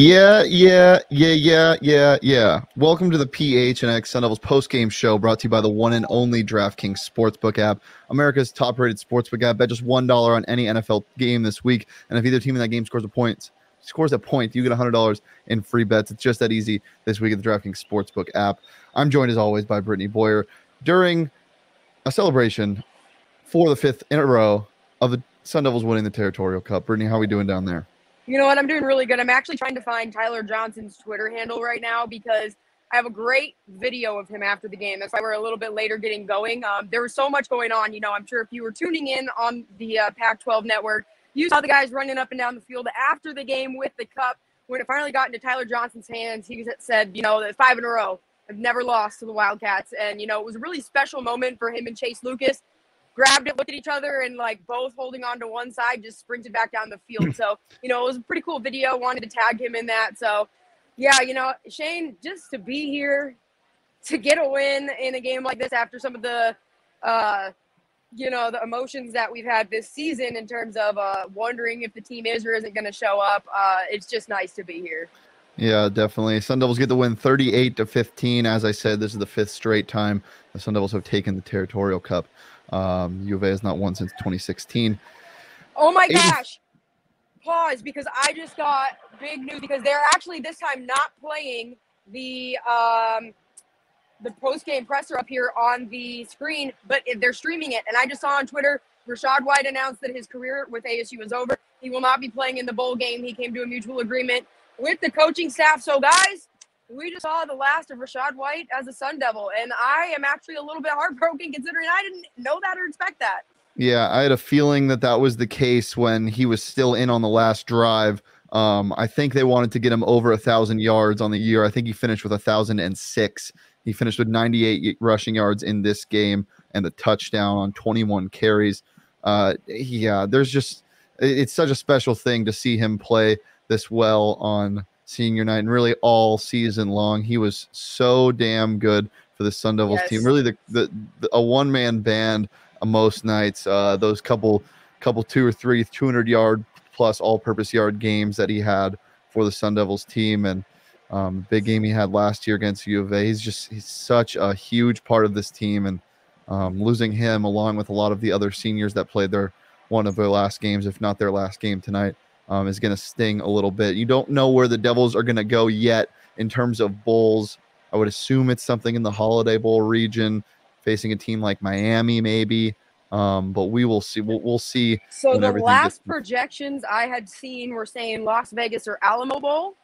Yeah, yeah, yeah, yeah, yeah, yeah. Welcome to the PHNX Sun Devils post-game show brought to you by the one and only DraftKings Sportsbook app, America's top-rated sportsbook app. Bet just $1 on any NFL game this week, and if either team in that game scores a point, scores a point, you get $100 in free bets. It's just that easy this week at the DraftKings Sportsbook app. I'm joined as always by Brittany Boyer during a celebration for the fifth in a row of the Sun Devils winning the Territorial Cup. Brittany, how are we doing down there? You know what? I'm doing really good. I'm actually trying to find Tyler Johnson's Twitter handle right now because I have a great video of him after the game. That's why we're a little bit later getting going. Um, there was so much going on. You know, I'm sure if you were tuning in on the uh, Pac 12 network, you saw the guys running up and down the field after the game with the cup. When it finally got into Tyler Johnson's hands, he said, you know, five in a row. I've never lost to the Wildcats. And, you know, it was a really special moment for him and Chase Lucas grabbed it, looked at each other, and like both holding on to one side, just sprinted back down the field. So, you know, it was a pretty cool video. Wanted to tag him in that. So, yeah, you know, Shane, just to be here, to get a win in a game like this after some of the, uh, you know, the emotions that we've had this season in terms of uh, wondering if the team is or isn't going to show up, uh, it's just nice to be here. Yeah, definitely. Sun Devils get the win 38 to 15. As I said, this is the fifth straight time the Sun Devils have taken the Territorial Cup. Um, A has not won since 2016. Oh my 80- gosh! Pause because I just got big news because they're actually this time not playing the um, the post game presser up here on the screen, but they're streaming it. And I just saw on Twitter Rachaad White announced that his career with ASU is over. He will not be playing in the bowl game. He came to a mutual agreement with the coaching staff. So, guys, we just saw the last of Rachaad White as a Sun Devil, and I am actually a little bit heartbroken considering I didn't know that or expect that. Yeah, I had a feeling that that was the case when he was still in on the last drive. Um, I think they wanted to get him over a thousand yards on the year. I think he finished with a thousand and six. He finished with 98 rushing yards in this game and the touchdown on 21 carries. Uh, yeah, there's just it's such a special thing to see him play this well on senior night and really all season long. He was so damn good for the Sun Devils yes. team. Really, the, the, the a one man band most nights. Uh, those couple couple two or three 200 yard plus all purpose yard games that he had for the Sun Devils team and um, big game he had last year against U of A. He's just he's such a huge part of this team and um, losing him along with a lot of the other seniors that played their one of their last games, if not their last game tonight um, is going to sting a little bit. You don't know where the Devils are going to go yet in terms of bowls. I would assume it's something in the Holiday Bowl region, facing a team like Miami, maybe. Um, but we will see. We'll, we'll see. So the last gets- projections I had seen were saying Las Vegas or Alamo Bowl.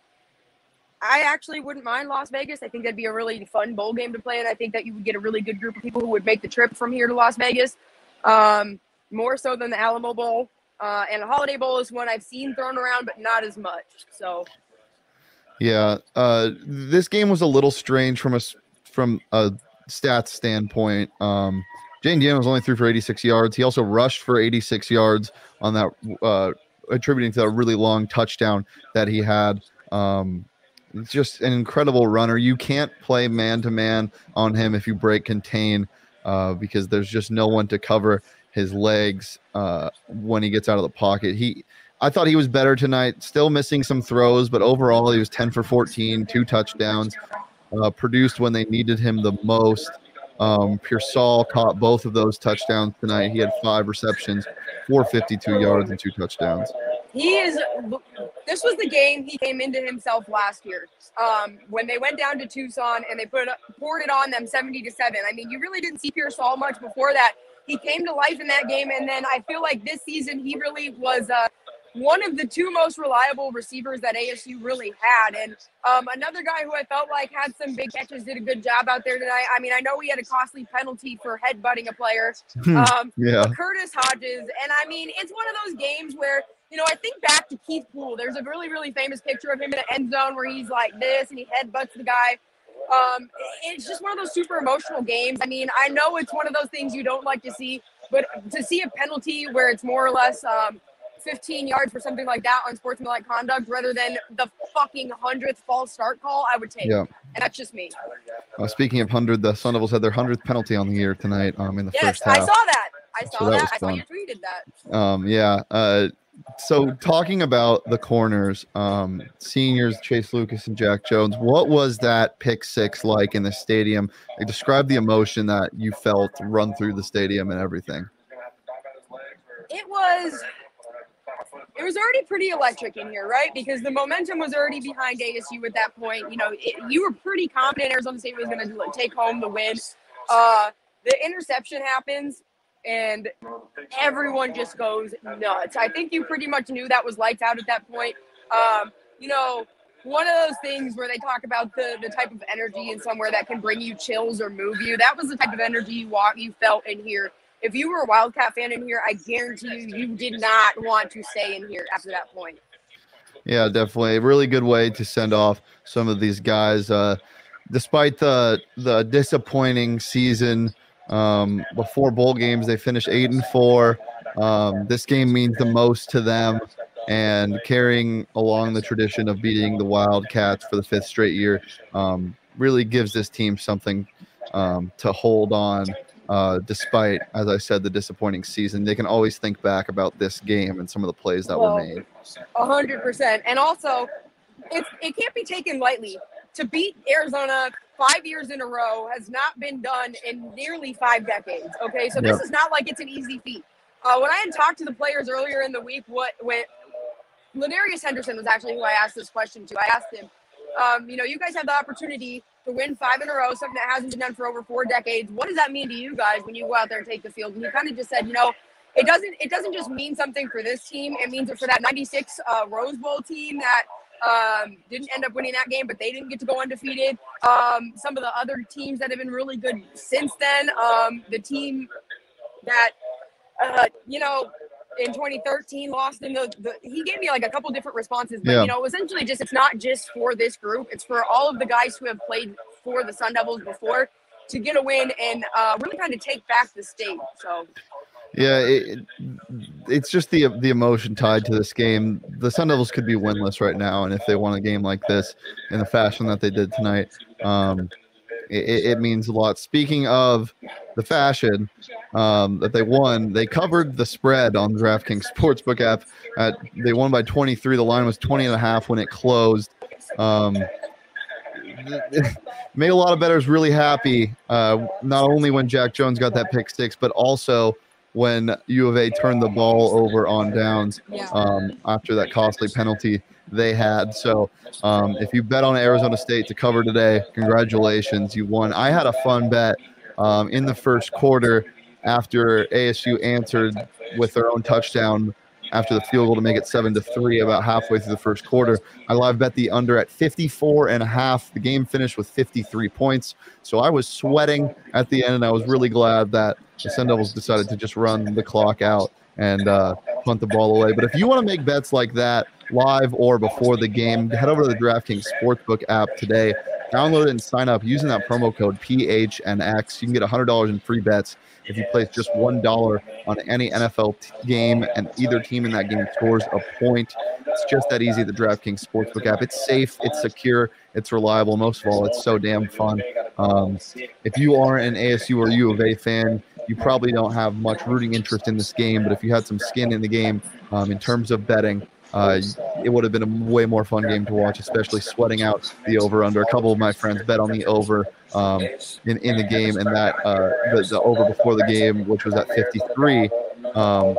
I actually wouldn't mind Las Vegas. I think that'd be a really fun bowl game to play, and I think that you would get a really good group of people who would make the trip from here to Las Vegas, um, more so than the Alamo Bowl. Uh, and Holiday Bowl is one I've seen thrown around, but not as much. So, yeah, uh, this game was a little strange from a from a stats standpoint. Um, Jane Dean was only threw for 86 yards. He also rushed for 86 yards on that, uh, attributing to a really long touchdown that he had. Um, just an incredible runner. You can't play man to man on him if you break contain uh, because there's just no one to cover his legs uh, when he gets out of the pocket. He, I thought he was better tonight. Still missing some throws, but overall he was 10 for 14, two touchdowns, uh, produced when they needed him the most. Um, Pearsall caught both of those touchdowns tonight. He had five receptions, 452 yards, and two touchdowns. He is. This was the game he came into himself last year um, when they went down to Tucson and they put it, poured it on them 70 to seven. I mean, you really didn't see Pearsall much before that he came to life in that game. And then I feel like this season he really was uh, one of the two most reliable receivers that ASU really had. And um, another guy who I felt like had some big catches, did a good job out there tonight. I mean, I know he had a costly penalty for headbutting a player, hmm. um, yeah. Curtis Hodges. And I mean, it's one of those games where, you know, I think back to Keith Poole. There's a really, really famous picture of him in the end zone where he's like this and he headbutts the guy. Um, it's just one of those super emotional games. I mean, I know it's one of those things you don't like to see, but to see a penalty where it's more or less um, 15 yards for something like that on sportsmanlike conduct rather than the fucking hundredth false start call, I would take. Yeah. And that's just me. Uh, speaking of hundred, the Sun Devils had their hundredth penalty on the year tonight. Um, in the yes, first half. I saw that. I saw so that. that I saw you tweeted that. Um, yeah. Uh, so talking about the corners, um, seniors Chase Lucas and Jack Jones, what was that pick six like in the stadium? Like, describe the emotion that you felt run through the stadium and everything. It was it was already pretty electric in here, right? Because the momentum was already behind ASU at that point. You know, it, you were pretty confident Arizona State was going to take home the win. Uh, the interception happens, and everyone just goes nuts. I think you pretty much knew that was lights out at that point. Um, you know, one of those things where they talk about the the type of energy in somewhere that can bring you chills or move you. That was the type of energy you walk you felt in here. If you were a Wildcat fan in here, I guarantee you, you did not want to stay in here after that point. Yeah, definitely. A really good way to send off some of these guys. Uh, despite the the disappointing season um, before bowl games, they finished eight and four. Um, this game means the most to them, and carrying along the tradition of beating the Wildcats for the fifth straight year um, really gives this team something um, to hold on. Uh, despite, as I said, the disappointing season, they can always think back about this game and some of the plays that well, were made. A hundred percent, and also, it's it can't be taken lightly to beat Arizona five years in a row has not been done in nearly five decades. Okay, so this yep. is not like it's an easy feat. Uh, when I had talked to the players earlier in the week, what when Ladarius Henderson was actually who I asked this question to. I asked him, um, you know, you guys have the opportunity to win five in a row, something that hasn't been done for over four decades. What does that mean to you guys when you go out there and take the field? And he kind of just said, you know, it doesn't it doesn't just mean something for this team. It means it for that '96 uh, Rose Bowl team that um, didn't end up winning that game, but they didn't get to go undefeated. Um, some of the other teams that have been really good since then, um, the team that, uh, you know, in 2013 lost in the, the, he gave me like a couple different responses but yeah. you know essentially just it's not just for this group it's for all of the guys who have played for the sun devils before to get a win and uh, really kind of take back the state so yeah, it, it's just the the emotion tied to this game. The Sun Devils could be winless right now, and if they won a game like this in the fashion that they did tonight, um, it, it, means a lot. Speaking of the fashion um, that they won, they covered the spread on DraftKings Sportsbook app. At, they won by 23. The line was 20 and a half when it closed. Um, made a lot of bettors really happy. Uh, not only when Jack Jones got that pick six, but also when U of A turned the ball over on downs um, after that costly penalty they had. So um, if you bet on Arizona State to cover today, congratulations, you won. I had a fun bet um, in the first quarter after ASU answered with their own touchdown after the field goal to make it seven to three about halfway through the first quarter. I live bet the under at 54 and a half. The game finished with 53 points. So I was sweating at the end, and I was really glad that the Sun Devils decided to just run the clock out and uh, punt the ball away. But if you want to make bets like that live or before the game, head over to the DraftKings Sportsbook app today. Download it and sign up using that promo code PHNX. You can get $100 in free bets if you place just $1 on any NFL t- game and either team in that game scores a point. It's just that easy, the DraftKings Sportsbook app. It's safe, it's secure, it's reliable. Most of all, it's so damn fun. Um, if you are an ASU or U of A fan, you probably don't have much rooting interest in this game, but if you had some skin in the game um, in terms of betting, uh, it would have been a way more fun game to watch, especially sweating out the over under. A couple of my friends bet on the over um, in, in the game, and that uh, the, the over before the game, which was at 53. Um,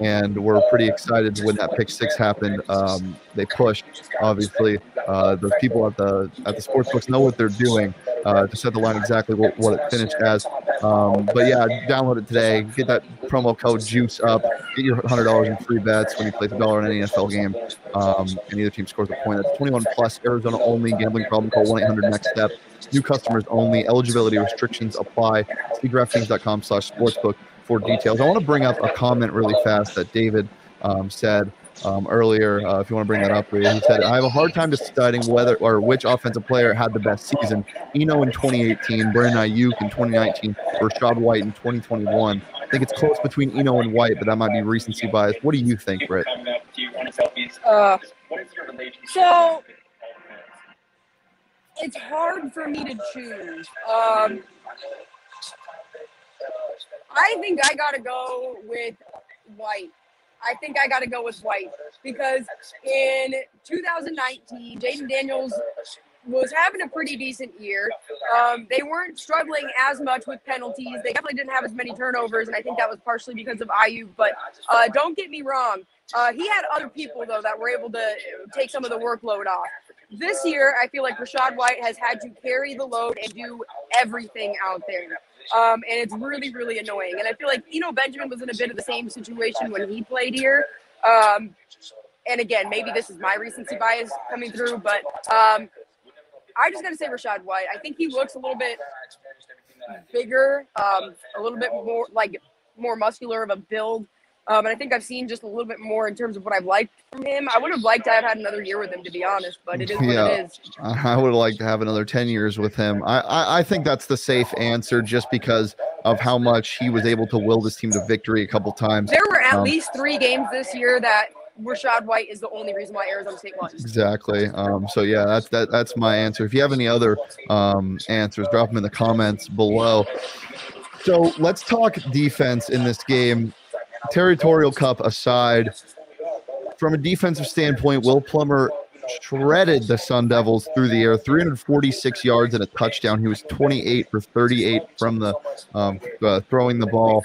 and we're pretty excited when that pick six happened. Um, they pushed, obviously. Uh, the people at the at the sports books know what they're doing uh, to set the line exactly what, what it finished as. Um, but yeah, download it today. Get that promo code Juice up. Get your hundred dollars in free bets when you place a dollar in any NFL game, um, and either team scores a point. That's 21 plus. Arizona only. Gambling problem? Call 1-800 Next Step. New customers only. Eligibility restrictions apply. See DraftKings.com/sportsbook for details. I want to bring up a comment really fast that David um, said um, earlier. Uh, if you want to bring that up, he said, "I have a hard time deciding whether or which offensive player had the best season. Eno in 2018, Brandon Aiyuk in 2019, Rachaad White in 2021. I think it's close between Eno and White, but that might be recency bias. What do you think, Britt?" Uh, so it's hard for me to choose. Um, I think I got to go with White I think I got to go with White because in 2019, Jayden Daniels was having a pretty decent year. Um, they weren't struggling as much with penalties. They definitely didn't have as many turnovers, and I think that was partially because of Aiyuk. But uh, don't get me wrong, uh, he had other people though that were able to take some of the workload off. This year, I feel like Rachaad White has had to carry the load and do everything out there. Um, and it's really, really annoying. And I feel like you know, Benjamin was in a bit of the same situation when he played here. Um, and again, maybe this is my recency bias coming through, but um, I just got to say Rachaad White. I think he looks a little bit bigger, um, a little bit more like more muscular of a build. Um, and I think I've seen just a little bit more in terms of what I've liked from him. I would have liked to have had another year with him, to be honest, but it is what Yeah. it is. I would like to have another 10 years with him. I, I, I think that's the safe answer just because of how much he was able to will this team to victory a couple times. There were at Um, least three games this year that Rachaad White is the only reason why Arizona State won. Exactly. Um, so yeah, that's that, that's my answer. If you have any other um, answers, drop them in the comments below. So let's talk defense in this game. Territorial Cup aside, from a defensive standpoint, Will Plummer shredded the Sun Devils through the air, 346 yards and a touchdown. He was 28 for 38 from the um, uh, throwing the ball,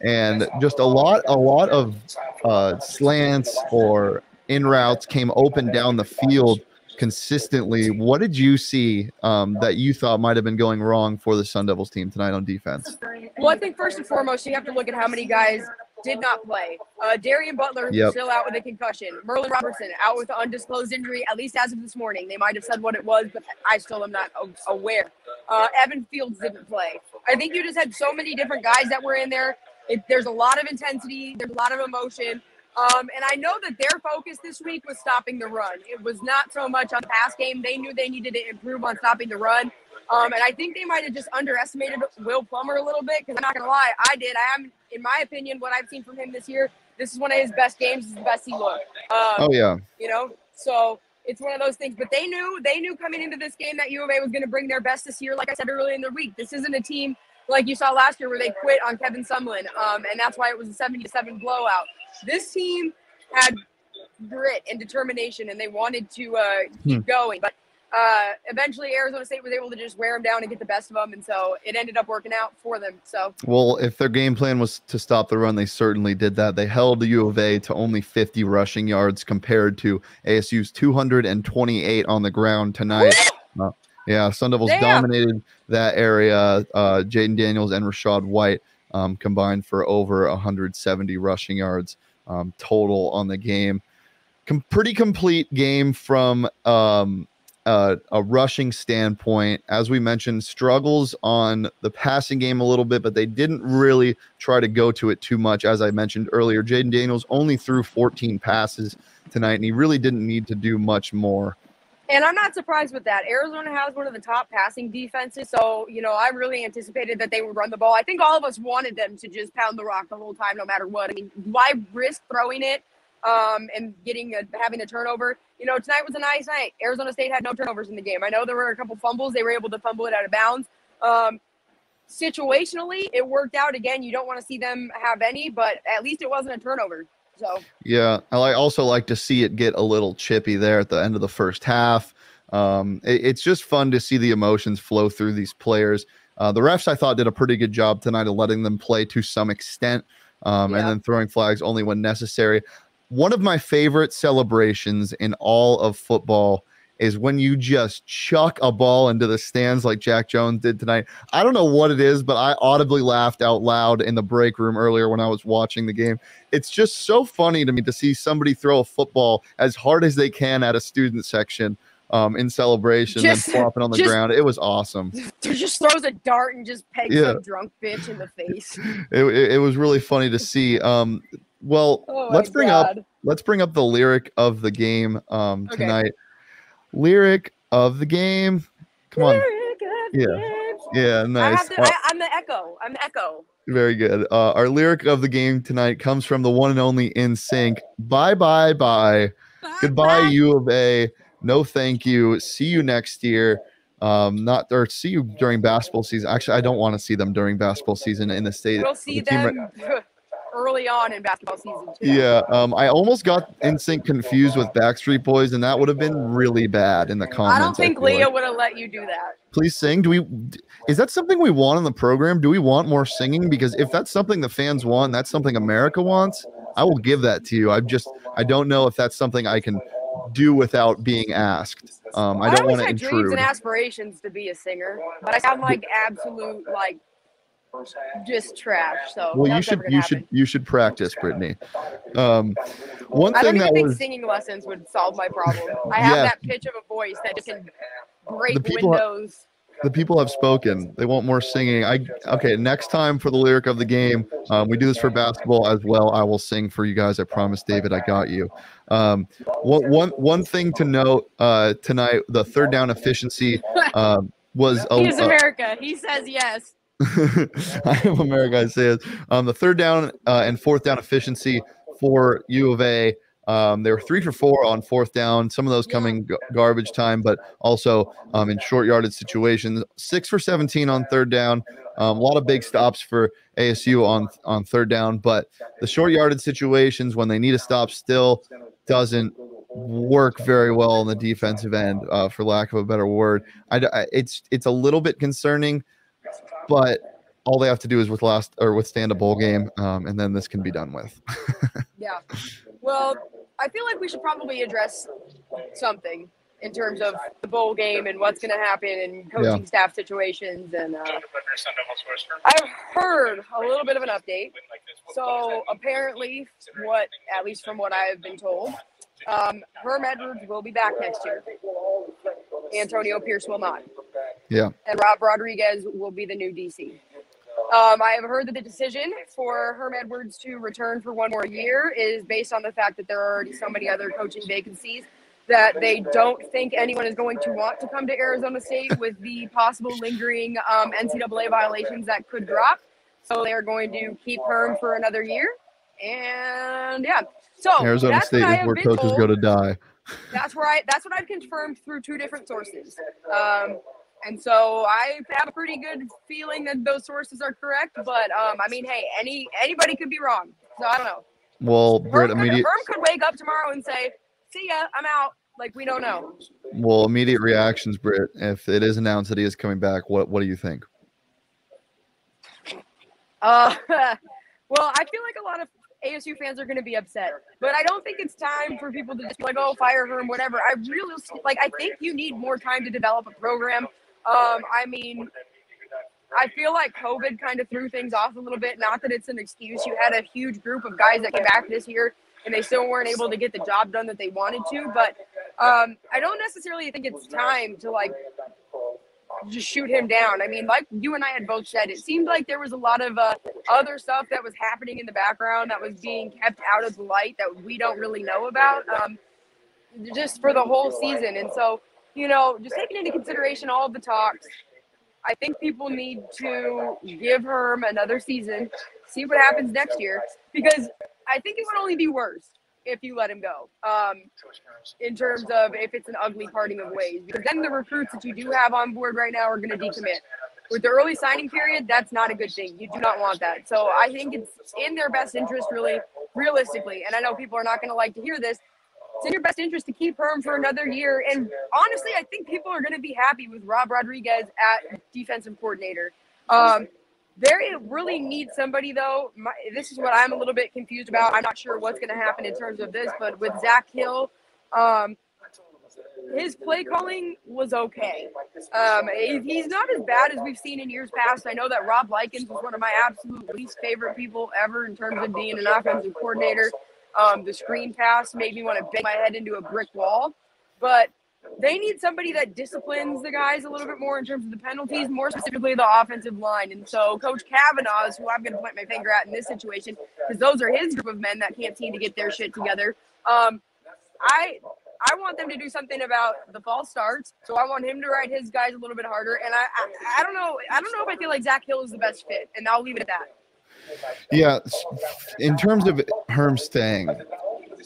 and just a lot, a lot of uh, slants or in routes came open down the field consistently. What did you see um, that you thought might have been going wrong for the Sun Devils team tonight on defense? Well, I think first and foremost, you have to look at how many guys did not play. Uh, Darien Butler Yep. still out with a concussion. Merlin Robertson out with an undisclosed injury, at least as of this morning. They might have said what it was, but I still am not aware. Uh, Evan Fields didn't play. I think you just had so many different guys that were in there. It, there's a lot of intensity. There's a lot of emotion. Um, and I know that their focus this week was stopping the run. It was not so much on pass game. They knew they needed to improve on stopping the run. Um, and I think they might have just underestimated Will Plummer a little bit because I'm not going to lie, I did. I am, in my opinion, what I've seen from him this year, this is one of his best games. Is the best he looked. Um, Oh yeah, you know, so it's one of those things. But they knew they knew coming into this game that U of A was going to bring their best this year. Like I said earlier in the week, this isn't a team like you saw last year where they quit on Kevin Sumlin, um, and that's why it was a 77 blowout. This team had grit and determination, and they wanted to uh, keep going. But uh, eventually, Arizona State was able to just wear them down and get the best of them, and so it ended up working out for them. So Well, if their game plan was to stop the run, they certainly did that. They held the U of A to only 50 rushing yards compared to ASU's 228 on the ground tonight. Uh, yeah, Sun Devils Damn. dominated that area. Uh, Jayden Daniels and Rachaad White um, combined for over 170 rushing yards um, total on the game. Com- pretty complete game from um, uh, a rushing standpoint. As we mentioned, struggles on the passing game a little bit, but they didn't really try to go to it too much. As I mentioned earlier, Jayden Daniels only threw 14 passes tonight, and he really didn't need to do much more. And I'm not surprised with that. Arizona has one of the top passing defenses. So, you know, I really anticipated that they would run the ball. I think all of us wanted them to just pound the rock the whole time, no matter what. I mean, why risk throwing it um, and getting a, having a turnover? You know, tonight was a nice night. Arizona State had no turnovers in the game. I know there were a couple fumbles. They were able to fumble it out of bounds. Um, situationally, it worked out. Again, you don't want to see them have any, but at least it wasn't a turnover. So, Yeah, I also like to see it get a little chippy there at the end of the first half. Um, it- it's just fun to see the emotions flow through these players. Uh, the refs, I thought, did a pretty good job tonight of letting them play to some extent, um, and then throwing flags only when necessary. One of my favorite celebrations in all of football is when you just chuck a ball into the stands like Jack Jones did tonight. I don't know what it is, but I audibly laughed out loud in the break room earlier when I was watching the game it's just so funny to me to see somebody throw a football as hard as they can at a student section um, in celebration Just- and flopping on the just- ground. It was awesome. just throws a dart and just pegs Yeah. some drunk bitch in the face. It, it, it was really funny to see. Um, well, Oh, let's bring up let's bring up the lyric of the game um, Okay. tonight. Lyric of the game. Come on. Lyric of Yeah. games. Yeah, I nice. have the, Uh, I, I'm the echo. I'm the echo. Very good. Uh, our lyric of the game tonight comes from the one and only NSYNC. Bye bye bye. Goodbye, U of A. No, thank you. See you next year. Um, not or see you during basketball season. Actually, I don't want to see them during basketball season in the state. We'll see the team right- them. early on in basketball season too. Yeah, um, I almost got NSYNC confused with Backstreet Boys, and that would have been really bad in the comments. I don't think feel Leah like. would have let you do that. Please sing. Do we? Is that something we want in the program? Do we want more singing? Because if that's something the fans want, that's something America wants. I will give that to you. I'm just, I don't know if that's something I can do without being asked. Um, I don't want to had dreams and aspirations to be a singer, but I sound like absolute like just trash. So Well, you should, you happen. should, you should practice, Brittany. Um, one I don't thing even that think was singing lessons would solve my problem. I have Yeah. that pitch of a voice that just can break The windows. the people have spoken. They want more singing. I okay. Next time for the lyric of the game, um, we do this for basketball as well. I will sing for you guys. I promise, David. I got you. Um, one one one thing to note uh, tonight: the third down efficiency um, was a, He's a- America. He says yes. I am America. It. Um, the third down uh, and fourth down efficiency for U of A. Um, they were three for four on fourth down. Some of those coming g- garbage time, but also um, in short yarded situations. Six for 17 on third down. Um, a lot of big stops for ASU on on third down, but the short yarded situations when they need a stop still doesn't work very well on the defensive end, uh, for lack of a better word. I, I- it's it's a little bit concerning, but all they have to do is with last or withstand a bowl game, um, and then this can be done with. Yeah. Well, I feel like we should probably address something in terms of the bowl game and what's going to happen and coaching staff situations. And uh, I've heard a little bit of an update. So apparently, what at least from what I've been told, um, Herm Edwards will be back next year. Antonio Pierce will not. Yeah. And Rob Rodriguez will be the new DC. Um, I have heard that the decision for Herm Edwards to return for one more year is based on the fact that there are already so many other coaching vacancies that they don't think anyone is going to want to come to Arizona State with the possible lingering um, NCAA violations that could drop. So they are going to keep Herm for another year. And yeah, so Arizona State is where coaches told go to die. that's where I that's what I've confirmed through two different sources. Um, and so I have a pretty good feeling that those sources are correct. But um, I mean, hey, any anybody could be wrong. So I don't know. Well, Britt, could, immediate Herm could wake up tomorrow and say, "See ya, I'm out." Like we don't know. well immediate reactions, Britt. If it is announced that he is coming back, what what do you think? Uh, well, I feel like a lot of ASU fans are going to be upset, but I don't think it's time for people to just like, "Oh, fire Herm," whatever. I really like. I think you need more time to develop a program. Um, I mean, I feel like COVID kind of threw things off a little bit. Not that it's an excuse. You had a huge group of guys that came back this year, and they still weren't able to get the job done that they wanted to. But um, I don't necessarily think it's time to like just shoot him down. I mean, like you and I had both said, it seemed like there was a lot of uh, other stuff that was happening in the background that was being kept out of the light that we don't really know about, um, just for the whole season. And so, you know, just taking into consideration all of the talks, I think people need to give Herm another season, see what happens next year, because I think it would only be worse if you let him go. Um, in terms of if it's an ugly parting of ways, because then the recruits that you do have on board right now are going to decommit. With the early signing period, that's not a good thing. You do not want that. So I think it's in their best interest, really, realistically. And I know people are not going to like to hear this. It's in your best interest to keep Herm for another year. And honestly, I think people are going to be happy with Rob Rodriguez at defensive coordinator. Um, they really need somebody though. My, this is what I'm a little bit confused about. I'm not sure what's going to happen in terms of this, but with Zach Hill, um, his play calling was okay. Um, he's not as bad as we've seen in years past. I know that Rob Likens was one of my absolute least favorite people ever in terms of being an offensive coordinator. Um, the screen pass made me want to bang my head into a brick wall, but they need somebody that disciplines the guys a little bit more in terms of the penalties, more specifically the offensive line. And so Coach Kavanaugh is who I'm going to point my finger at in this situation because those are his group of men that can't seem to get their shit together. Um, I I want them to do something about the false starts. So I want him to ride his guys a little bit harder. And I, I I don't know I don't know if I feel like Zach Hill is the best fit, and I'll leave it at that. Yeah, in terms of Herm staying,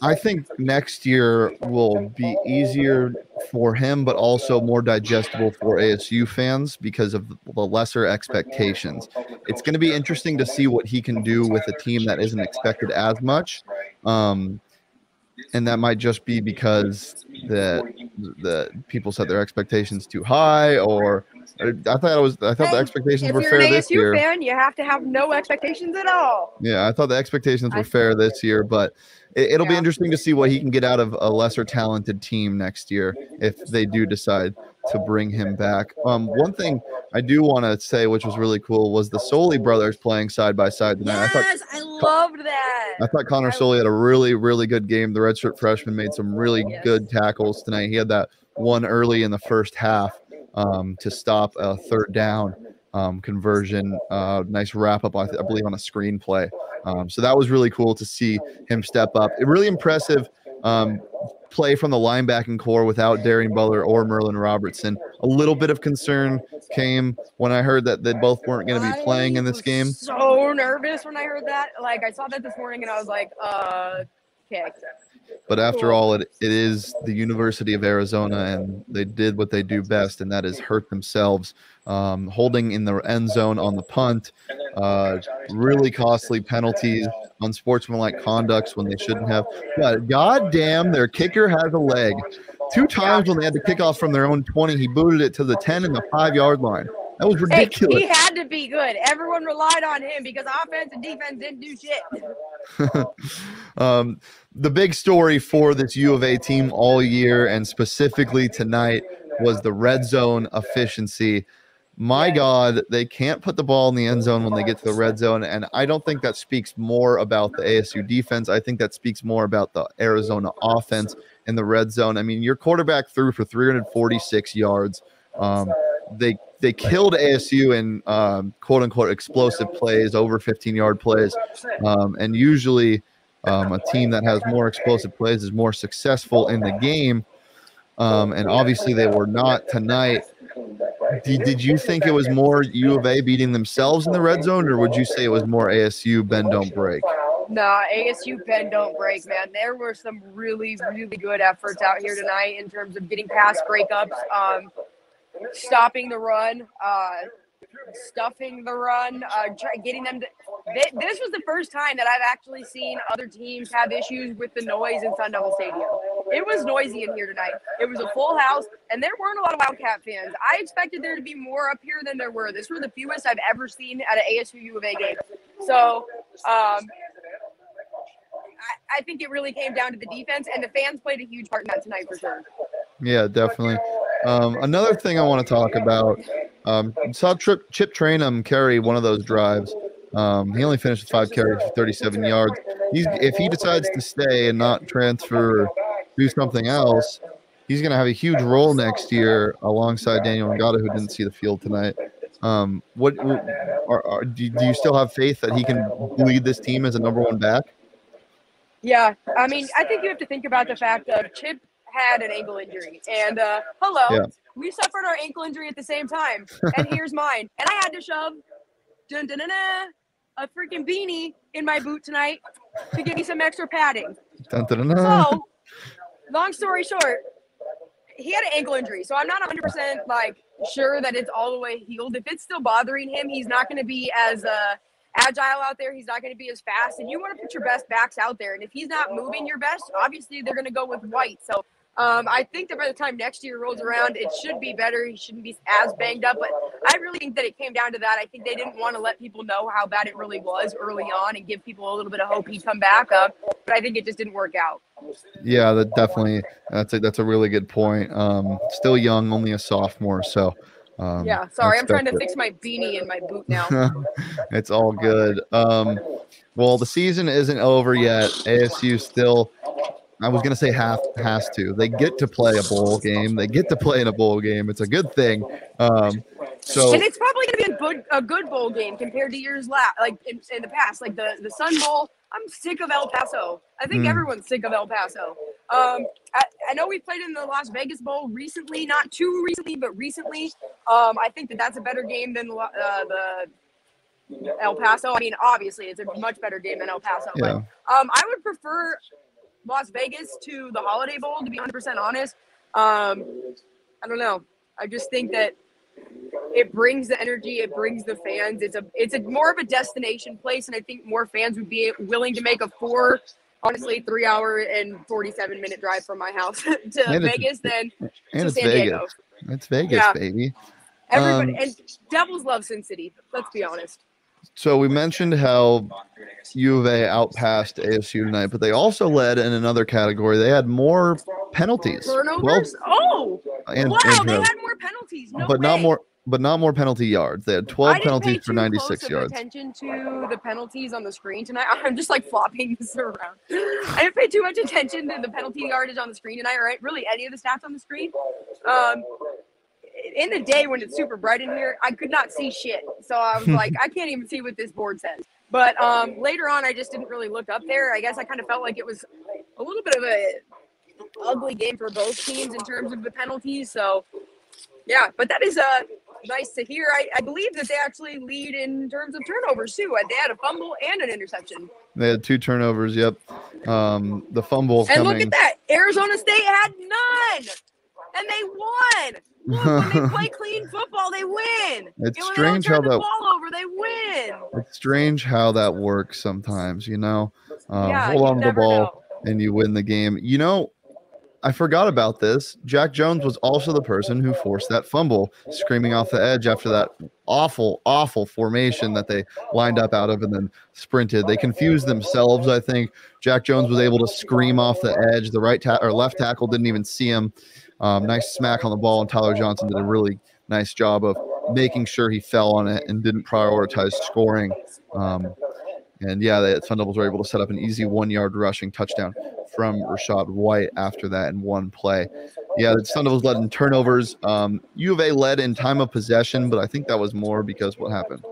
I think next year will be easier for him, but also more digestible for ASU fans because of the lesser expectations. It's going to be interesting to see what he can do with a team that isn't expected as much. Um, and that might just be because the the people set their expectations too high, or I thought it was I thought Hey, the expectations If were you're fair an this ASU year. fan, you have to have no expectations at all. Yeah, I thought the expectations were fair this year, but it, it'll be interesting to see what he can get out of a lesser talented team next year if they do decide to bring him back. Um, one thing I do want to say, which was really cool, was the Soelle brothers playing side by side tonight. I thought Yes, I loved that. I thought Connor I- Soelle had a really, really good game. The redshirt freshman made some really Yes. good tackles tonight. He had that one early in the first half um, to stop a third down um, conversion. Uh, nice wrap up, I, th- I believe, on a screenplay. Um, so that was really cool to see him step up. A really impressive um, play from the linebacking core without Darien Butler or Merlin Robertson. A little bit of concern came when I heard that they both weren't going to be playing in this game. So nervous when I heard that. Like I saw that this morning and I was like, uh, okay. But after all, it, it is the University of Arizona, and they did what they do best, and that is hurt themselves. Um, holding in the end zone on the punt, uh, really costly penalties, unsportsmanlike conducts when they shouldn't have. But goddamn, their kicker has a leg. Two times when they had to kick off from their own 20, he booted it to the 10 and the five yard line. That was Hey, ridiculous. he had to be good. Everyone relied on him because offense and defense didn't do shit. um, the big story for this U of A team all year and specifically tonight was the red zone efficiency. My God, they can't put the ball in the end zone when they get to the red zone. And I don't think that speaks more about the ASU defense. I think that speaks more about the Arizona offense in the red zone. I mean, your quarterback threw for 346 yards. Um, they they killed ASU in um, quote unquote explosive plays, over 15 yard plays. Um, and usually, um, a team that has more explosive plays is more successful in the game. Um, and obviously, they were not tonight. Did, did you think it was more U of A beating themselves in the red zone, or would you say it was more ASU bend don't break? Nah, ASU bend don't break, man. There were some really, really good efforts out here tonight in terms of getting past breakups, um, stopping the run, uh, stuffing the run, uh, getting them to. Th- this was the first time that I've actually seen other teams have issues with the noise in Sun Devil Stadium. It was noisy in here tonight. It was a full house, and there weren't a lot of Wildcat fans. I expected there to be more up here than there were. This were the fewest I've ever seen at an ASU U of A game. So, um, I, I think it really came down to the defense, and the fans played a huge part in that tonight for sure. Yeah, definitely. Um, another thing I want to talk about um, saw Trip, Chip Trayanum carry one of those drives. Um, he only finished with five carries for 37 yards. He's if he decides to stay and not transfer, do something else, he's going to have a huge role next year alongside Daniyel Ngata, who didn't see the field tonight. Um, what are, are, do, do you still have faith that he can lead this team as a number one back? Yeah, I mean, I think you have to think about the fact of Chip had an ankle injury, and uh, hello, Yeah. we suffered our ankle injury at the same time, and here's mine, and I had to shove dun, dun, dun, a freaking beanie in my boot tonight to give me some extra padding. Dun, dun, dun, dun. So, long story short, he had an ankle injury, so I'm not 100% like sure that it's all the way healed. If it's still bothering him, he's not going to be as uh, agile out there. He's not going to be as fast, and you want to put your best backs out there. And if he's not moving your best, obviously they're going to go with White. So. Um, I think that by the time next year rolls around, it should be better. He shouldn't be as banged up. But I really think that it came down to that. I think they didn't want to let people know how bad it really was early on and give people a little bit of hope he'd come back up. But I think it just didn't work out. Yeah, that definitely that's a that's a really good point. Um, still young, only a sophomore, so um, Yeah, sorry, I'm trying to fix my beanie in my boot now. it's all good. Um, well, the season isn't over yet. ASU still. I was gonna say have has to. They get to play a bowl game. They get to play in a bowl game. It's a good thing. Um, so and it's probably going to be a good a good bowl game compared to years last, like in, in the past, like the the Sun Bowl. I'm sick of El Paso. I think Mm. everyone's sick of El Paso. Um, I, I know we played in the Las Vegas Bowl recently, not too recently, but recently. Um, I think that that's a better game than uh, the El Paso. I mean, obviously, it's a much better game than El Paso. yeah, But um, I would prefer Las Vegas to the Holiday Bowl. To be 100 percent honest, um, I don't know. I just think that it brings the energy, it brings the fans. It's a it's a more of a destination place, and I think more fans would be willing to make a four, honestly, three hour and 47 minute drive from my house to And Vegas than and to San Vegas. Diego. It's Vegas, Yeah. baby. Everybody Um, and Devils love Sin City. Let's be honest. So we mentioned how U of A outpassed ASU tonight, but they also led in another category. They had more penalties, Turnovers. oh, and, wow! and They had more penalties. No but not more, but not more penalty yards. They had I 12 didn't penalties for too 96 close of yards. Attention to the penalties on the screen tonight. I'm just like flopping this around. I didn't pay too much attention to the penalty yardage on the screen tonight, or really any of the stats on the screen. Um, in the day when it's super bright in here, I could not see shit. So I was like, I can't even see what this board says. But um, later on, I just didn't really look up there. I guess I kind of felt like it was a little bit of a ugly game for both teams in terms of the penalties. So yeah, but that is uh nice to hear. I, I believe that they actually lead in terms of turnovers too. They had a fumble and an interception. They had two turnovers. Yep. Um, the fumble And look at that. Arizona State had none. And they won. Look, when they play clean football, they win. It's And when they don't strange how that ball over, they win. it's strange how that works sometimes. You know, um, yeah, hold on to the ball. know. and you win the game. You know, I forgot about this. Jack Jones was also the person who forced that fumble, screaming off the edge after that awful, awful formation that they lined up out of and then sprinted. They confused themselves. I think Jack Jones was able to scream off the edge. The right ta- or left tackle didn't even see him. Um, nice smack on the ball, and Tyler Johnson did a really nice job of making sure he fell on it and didn't prioritize scoring. Um, and yeah, the Sun Devils were able to set up an easy one-yard rushing touchdown from Rachaad White after that in one play. Yeah, the Sun Devils led in turnovers. Um, U of A led in time of possession, but I think that was more because what happened?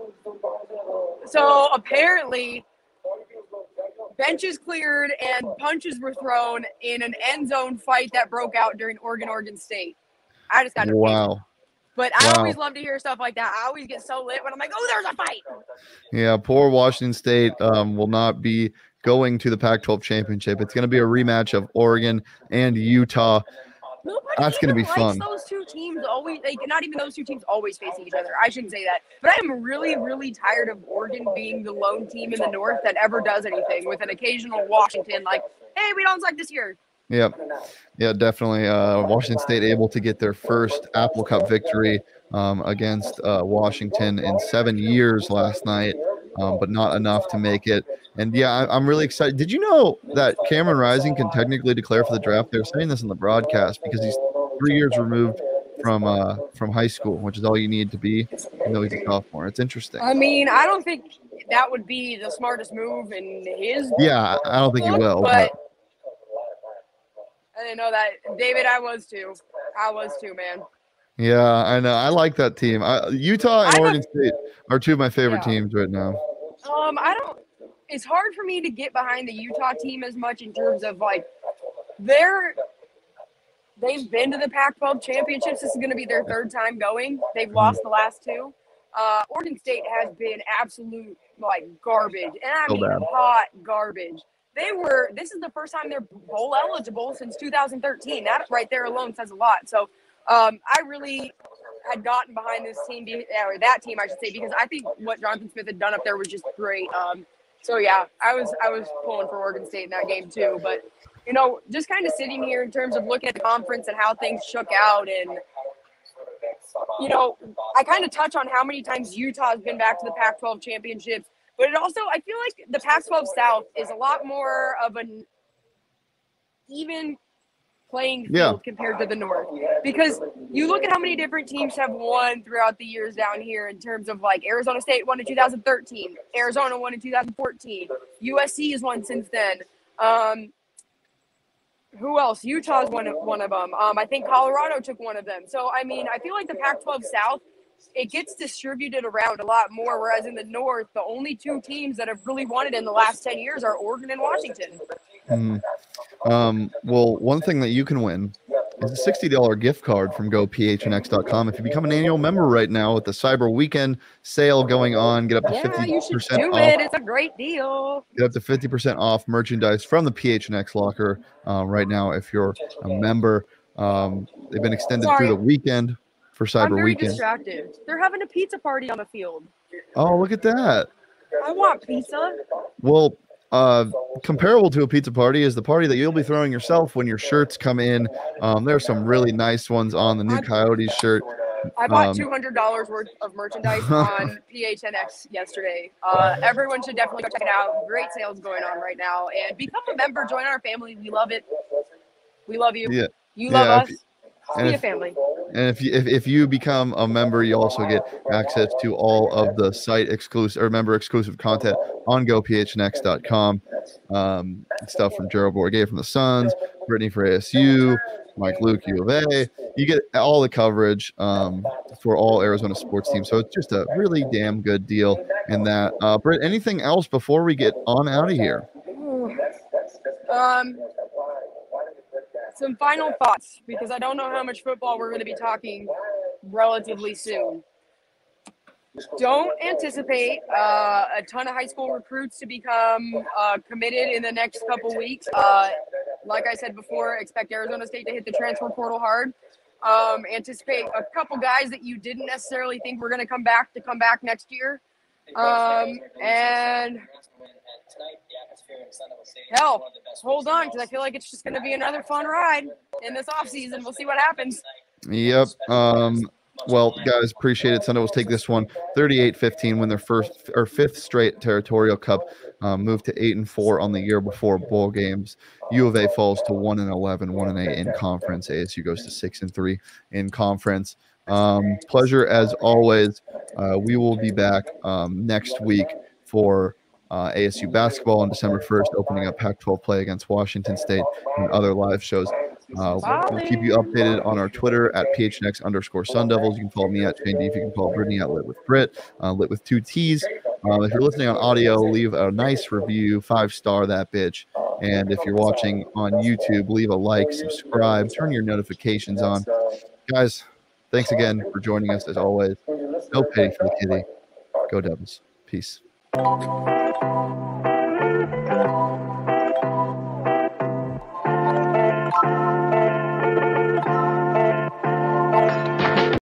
So apparently, benches cleared and punches were thrown in an end zone fight that broke out during Oregon Oregon State. I just got Wow. But I Wow. always love to hear stuff like that. I always get so lit when I'm like, oh, there's a fight. Yeah, poor Washington State um, will not be going to the Pac-12 championship. It's going to be a rematch of Oregon and Utah. Nobody That's gonna be fun. Those two teams always, like, not even those two teams always facing each other. I shouldn't say that, but I am really, really tired of Oregon being the lone team in the North that ever does anything, with an occasional Washington like, hey, we don't suck this year. Yep. Yeah, definitely. Uh, Washington State able to get their first Apple Cup victory um, against uh, Washington in seven years last night, um, but not enough to make it. And yeah, I, I'm really excited. Did you know that Cameron Rising can technically declare for the draft? They're saying this in the broadcast because he's three years removed from uh, from high school, which is all you need to be. Even though he's a sophomore, it's interesting. I mean, I don't think that would be the smartest move in his. Yeah, I I don't think he will. but But I didn't know that. David, I was too. I was too, man. yeah, I know. I like that team. I, Utah and I'm Oregon State are two of my favorite Yeah. teams right now. Um, I don't. It's hard for me to get behind the Utah team as much in terms of like they're they've been to the Pac-12 championships. This is going to be their third time going. They've lost the last two. Uh, Oregon State has been absolute like garbage, and I mean hot garbage. They were. This is the first time they're bowl eligible since 2013. That right there alone says a lot. So, um, I really had gotten behind this team, or that team, I should say, because I think what Jonathan Smith had done up there was just great. Um, so yeah, I was I was pulling for Oregon State in that game too. But you know, just kind of sitting here in terms of looking at the conference and how things shook out, and you know, I kind of touch on how many times Utah has been back to the Pac-12 championships. But it also, I feel like the Pac-12 South is a lot more of an even playing field Yeah. compared to the North. Because you look at how many different teams have won throughout the years down here in terms of like Arizona State won in 2013, Arizona won in 2014, USC has won since then. Um, who else? Utah's one of one of them. Um, I think Colorado took one of them. So I mean, I feel like the Pac-12 South it gets distributed around a lot more. Whereas in the North, the only two teams that have really won it in the last ten years are Oregon and Washington. Mhm. Um, well, one thing that you can win is a $60 gift card from gophnx.com. If you become an annual member right now with the Cyber Weekend sale going on, get up to Yeah, 50% you should do off. it. It's a great deal. Get up to 50% off merchandise from the PHNX locker uh, right now if you're a member. Um, they've been extended Sorry. through the weekend for Cyber I'm very Weekend. distracted. They're having a pizza party on the field. Oh, look at that. I want pizza. Well, uh, comparable to a pizza party is the party that you'll be throwing yourself when your shirts come in. Um, there are some really nice ones on the new Coyotes shirt. I bought Um, two hundred dollars worth of merchandise on PHNX yesterday. Uh, everyone should definitely go check it out. Great sales going on right now, and become a member. Join our family. We love it. We love you. Yeah. You love Yeah, us. You- Just and if- family. And if you, if, if you become a member, you also get access to all of the site exclusive or member exclusive content on gophnx.com. Um, stuff from Gerald Bourguet from the Suns, Brittany for ASU, Mike Luke, U of A. You get all the coverage um, for all Arizona sports teams. So it's just a really damn good deal in that. Uh, Britt, anything else before we get on out of here? Um, some final thoughts because I don't know how much football we're going to be talking relatively soon. Don't anticipate uh, a ton of high school recruits to become uh, committed in the next couple weeks. Uh, like I said before, expect Arizona State to hit the transfer portal hard. Um, anticipate a couple guys that you didn't necessarily think were going to come back to come back next year. Um, and hell, hold on because I feel like it's just going to be another fun ride in this off season. We'll see what happens. Yep. Um, well, guys, appreciate it. Sun Devils take this one 38-15, win their first or fifth straight territorial cup, um, moved to eight and four on the year before bowl games. U of A falls to one and 11, one and eight in conference. ASU goes to six and three in conference. Um, pleasure as always. Uh, we will be back um, next week for uh, ASU basketball on December 1st, opening up Pac 12 play against Washington State and other live shows. Uh, we'll keep you updated on our Twitter at PHNX underscore Sun Devils. You can follow me at Shane. You can follow Brittany at Lit with Brit, uh, Lit with two T's. Uh, if you're listening on audio, leave a nice review, five star that bitch. And if you're watching on YouTube, leave a like, subscribe, turn your notifications on. Guys, thanks again for joining us as always. No pity for the kitty. Go Devils. Peace. Thank you.